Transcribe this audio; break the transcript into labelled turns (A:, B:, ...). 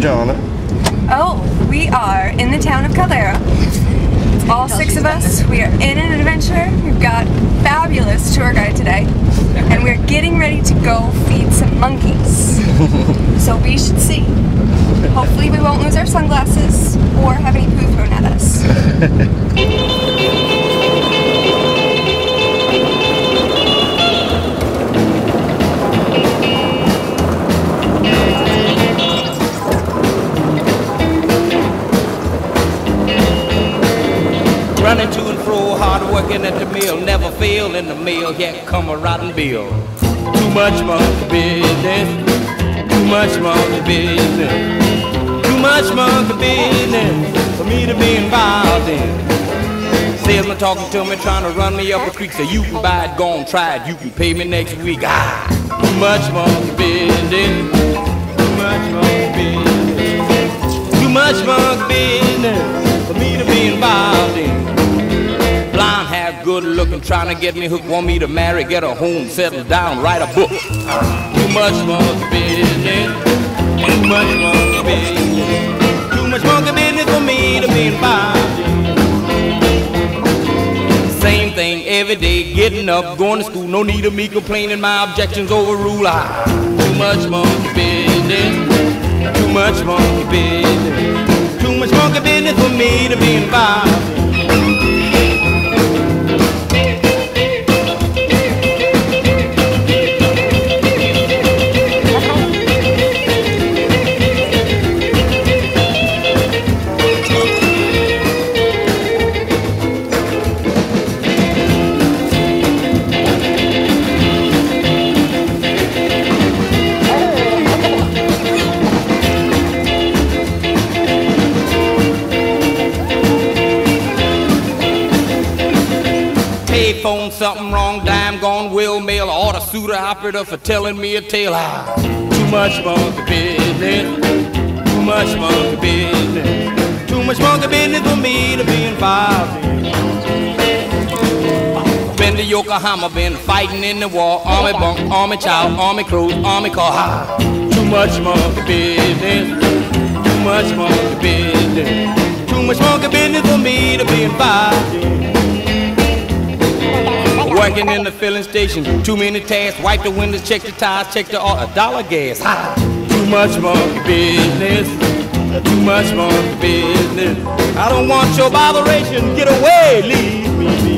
A: Jana.
B: Oh, we are in the town of Caldera. All six of us, we are in an adventure. We've got fabulous tour guide today, and we're getting ready to go feed some monkeys. so we should see. Hopefully we won't lose our sunglasses or have any poo thrown at us.
C: working at the mill, never fail in the mill, yet come a rotten bill. Too much monkey business, too much monkey business, too much monkey business for me to be involved in. Salesman talking to me, trying to run me up a creek, say you can buy it, go on, try it, you can pay me next week. Ah, too much monkey business, too much monkey business, too much monkey business looking, trying to get me hooked, want me to marry, get a home, settle down, write a book. Too much monkey business, too much monkey business, too much monkey business for me to be involved. Same thing every day, getting up, going to school, no need of me complaining, my objections overrule. Ah, too much monkey business, too much monkey business, too much monkey business for me to be involved something wrong, dime gone, will mail, order suitor operator for telling me a tale. Ah, too much monkey business, too much monkey business, too much monkey business for me to be involved in. Been to Yokohama, been fighting in the war, army bunk, army child, army clothes, army car. Ah, too much monkey business, too much monkey business, too much monkey business for me to be involved in. Working in the filling station, too many tasks. Wipe the windows, check the tires, check the oil, a dollar gas. Ha! Too much monkey business, too much monkey business. I don't want your botheration. Get away, leave me